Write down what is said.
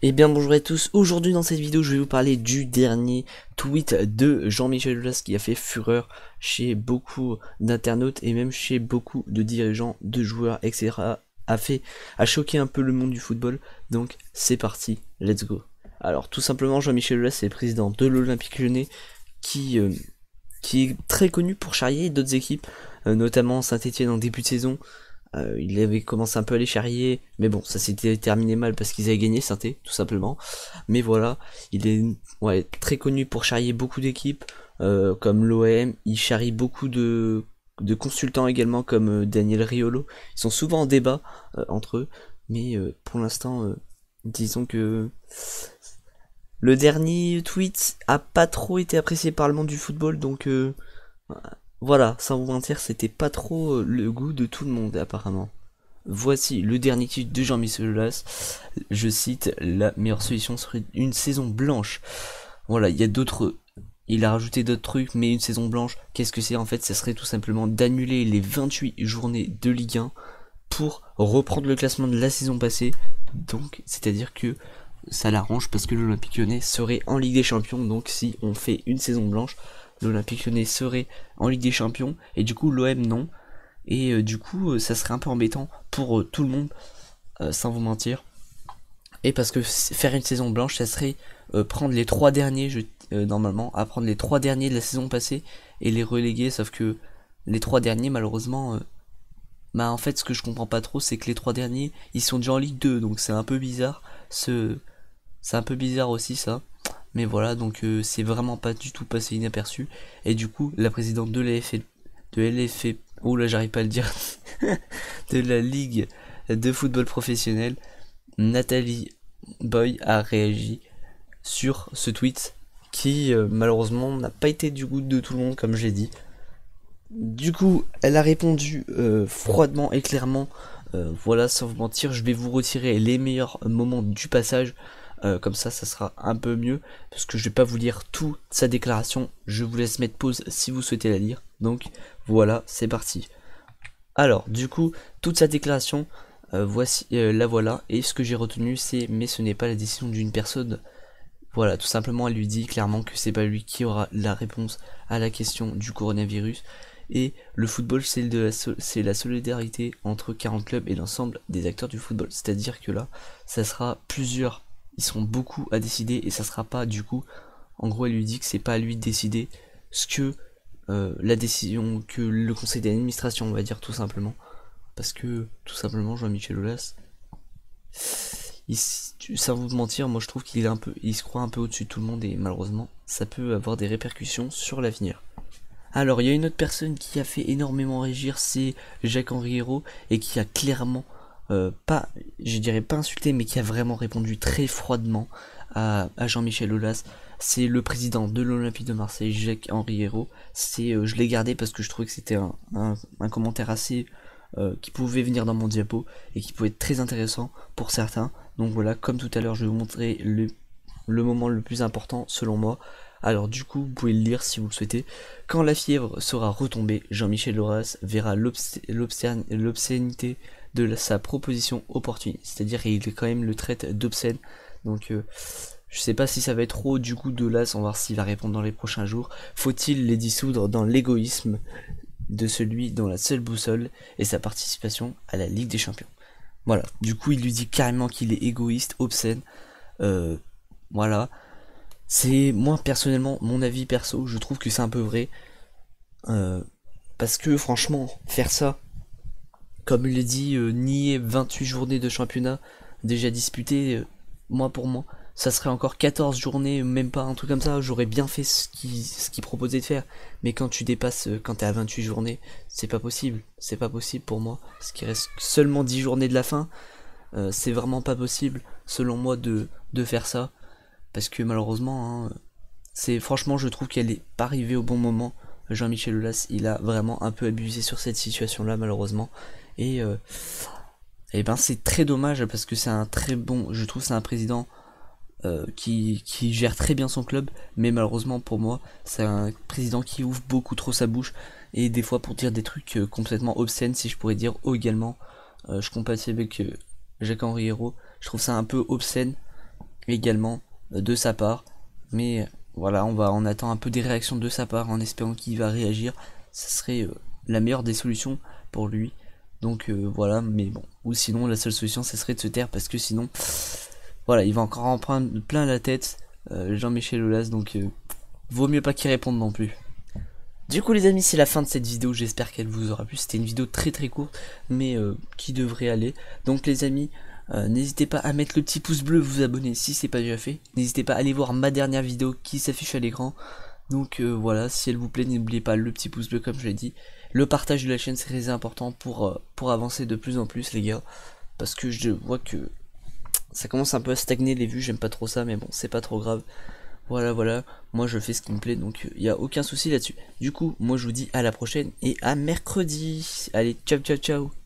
Et eh bien bonjour à tous, aujourd'hui dans cette vidéo je vais vous parler du dernier tweet de Jean-Michel Aulas qui a fait fureur chez beaucoup d'internautes et même chez beaucoup de dirigeants, de joueurs, etc. a fait, a choqué un peu le monde du football, donc c'est parti, let's go. Alors tout simplement Jean-Michel Aulas est président de l'Olympique Lyonnais qui, euh, qui est très connu pour charrier d'autres équipes, euh, notamment Saint-Etienne en début de saison, euh, il avait commencé un peu à les charrier, mais bon, ça s'était terminé mal parce qu'ils avaient gagné Synthé, tout simplement. Mais voilà, il est très connu pour charrier beaucoup d'équipes, euh, comme l'OM. Il charrie beaucoup de, consultants également, comme euh, Daniel Riolo. Ils sont souvent en débat entre eux, mais pour l'instant, disons que le dernier tweet a pas trop été apprécié par le monde du football, donc sans vous mentir, c'était pas trop euh, le goût de tout le monde apparemment. Voici le dernier titre de Jean-Michel Aulas. Je cite, la meilleure solution serait une saison blanche. Voilà, il y a d'autres... Il a rajouté d'autres trucs, mais une saison blanche, qu'est-ce que c'est en fait? Ça serait tout simplement d'annuler les 28 journées de Ligue 1 pour reprendre le classement de la saison passée. Donc, c'est-à-dire que ça l'arrange parce que l'Olympique lyonnais serait en Ligue des Champions. Donc, si on fait une saison blanche, l'Olympique lyonnais serait en Ligue des Champions et du coup l'OM non. Et euh, du coup euh, ça serait un peu embêtant pour euh, tout le monde, sans vous mentir. Et parce que faire une saison blanche, ça serait prendre les trois derniers, je, normalement, à prendre les trois derniers de la saison passée et les reléguer, sauf que les trois derniers malheureusement bah en fait ce que je comprends pas trop c'est que les trois derniers ils sont déjà en Ligue 2 donc c'est un peu bizarre ce c'est un peu bizarre aussi ça mais voilà, donc euh, c'est vraiment pas du tout passé inaperçu. Et du coup, la présidente de de LFP, oh là j'arrive pas à le dire, de la Ligue de football professionnel, Nathalie Boy a réagi sur ce tweet qui euh, malheureusement n'a pas été du goût de tout le monde comme j'ai dit. Du coup, elle a répondu euh, froidement et clairement, voilà, sans vous mentir, je vais vous retirer les meilleurs moments du passage. Euh, comme ça, ça sera un peu mieux. Parce que je vais pas vous lire toute sa déclaration. Je vous laisse mettre pause si vous souhaitez la lire. Donc voilà, c'est parti. Alors, du coup, toute sa déclaration, euh, voici, euh, la voilà. Et ce que j'ai retenu, c'est mais ce n'est pas la décision d'une personne. Voilà, tout simplement, elle lui dit clairement que c'est pas lui qui aura la réponse à la question du coronavirus. Et le football, c'est la, la solidarité entre 40 clubs et l'ensemble des acteurs du football. C'est-à-dire que là, ça sera plusieurs ils seront beaucoup à décider et ça sera pas du coup en gros elle lui dit que c'est pas à lui de décider ce que euh, la décision que le conseil d'administration on va dire tout simplement. Parce que tout simplement Jean-Michel Aulas sans vous mentir moi je trouve qu'il est un peu il se croit un peu au-dessus de tout le monde et malheureusement ça peut avoir des répercussions sur l'avenir. Alors il y a une autre personne qui a fait énormément régir c'est Jacques-Henri Hérault et qui a clairement euh, pas, je dirais pas insulté, mais qui a vraiment répondu très froidement à, Jean-Michel Aulas. C'est le président de l'Olympique de Marseille, Jacques-Henri Hérault. C'est, euh, je l'ai gardé parce que je trouvais que c'était un, commentaire assez euh, qui pouvait venir dans mon diapo et qui pouvait être très intéressant pour certains. Donc voilà, comme tout à l'heure, je vais vous montrer le, le moment le plus important selon moi. Alors du coup, vous pouvez le lire si vous le souhaitez. Quand la fièvre sera retombée, Jean-Michel Aulas verra l'obscénité sa proposition opportune. C'est-à-dire qu'il quand même le traite d'obscène. Donc euh, je sais pas si ça va être trop du coup de là, sans voir s'il va répondre dans les prochains jours. Faut-il les dissoudre dans l'égoïsme de celui dont la seule boussole est sa participation à la Ligue des Champions? Voilà, du coup il lui dit carrément qu'il est égoïste, obscène. Euh, voilà. C'est moi personnellement, mon avis perso, je trouve que c'est un peu vrai. Euh, parce que franchement, faire ça comme il l'a dit, euh, nier 28 journées de championnat déjà disputées, euh, moi pour moi, ça serait encore 14 journées, même pas un truc comme ça, j'aurais bien fait ce qu'il proposait de faire. Mais quand tu dépasses, euh, quand t'es à 28 journées, c'est pas possible. C'est pas possible pour moi. Ce qui reste seulement 10 journées de la fin, c'est vraiment pas possible, selon moi, de, de faire ça. Parce que malheureusement, hein, c'est franchement, je trouve qu'elle est pas arrivée au bon moment. Jean-Michel Aulas, il a vraiment un peu abusé sur cette situation-là, malheureusement. Et, et euh, eh ben c'est très dommage parce que c'est un très bon, je trouve c'est un président euh, qui, qui, gère très bien son club, mais malheureusement pour moi, c'est un président qui ouvre beaucoup trop sa bouche et des fois pour dire des trucs euh, complètement obscènes, si je pourrais dire également. je compatis avec Jacques-Henri Hérault, je trouve ça un peu obscène. également de sa part. Mais voilà, on va on attend un peu des réactions de sa part en espérant qu'il va réagir. Ce serait la meilleure des solutions pour lui. Donc voilà, mais bon. Ou sinon la seule solution ce serait de se taire parce que sinon voilà, il va encore en prendre plein la tête. Jean-Michel Aulas, donc vaut mieux pas qu'il réponde non plus. Du coup les amis c'est la fin de cette vidéo, j'espère qu'elle vous aura plu, c'était une vidéo très très courte mais euh, qui devrait aller. Donc les amis, euh, n'hésitez pas à mettre le petit pouce bleu, vous abonner si c'est pas déjà fait. N'hésitez pas à aller voir ma dernière vidéo qui s'affiche à l'écran. Donc euh, voilà, si elle vous plaît, n'oubliez pas le petit pouce bleu comme je l'ai dit. Le partage de la chaîne c'est très important pour, pour avancer de plus en plus les gars. Parce que je vois que ça commence un peu à stagner les vues, j'aime pas trop ça mais bon c'est pas trop grave. Voilà, voilà, moi je fais ce qui me plaît, donc il n'y a aucun souci là-dessus. Du coup, moi je vous dis à la prochaine et à mercredi. Allez, ciao, ciao, ciao.